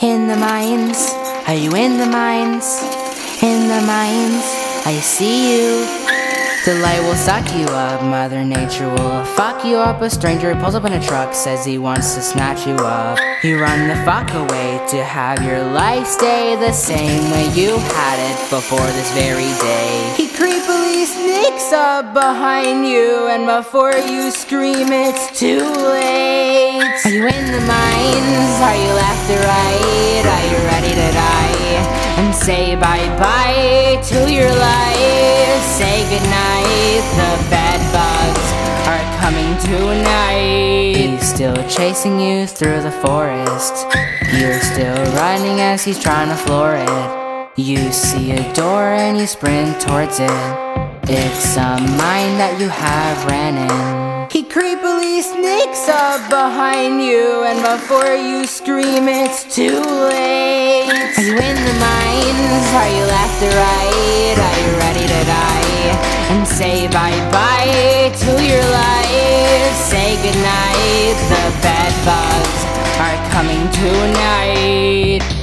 the mines? Are you in the mines? In the mines, I see you. The light will suck you up, Mother Nature will fuck you up. A stranger pulls up in a truck, says he wants to snatch you up. You run the fuck away to have your life stay the same way you had it before this very day. He creepily sneaks up behind you, and before you scream, it's too late. Are you in the mines? Are you left or right? Are you ready to die? And say bye bye to your life. Say goodnight. The bad bugs are coming tonight. He's still chasing you through the forest. You're still running as he's trying to floor it. You see a door and you sprint towards it. It's a mine that you have ran in. He creepily sneaks up behind you, and before you scream, it's too late. Are you in the mines? Are you left or right? Are you ready to die? And say bye bye to your life. Say goodnight. The bad bugs are coming tonight.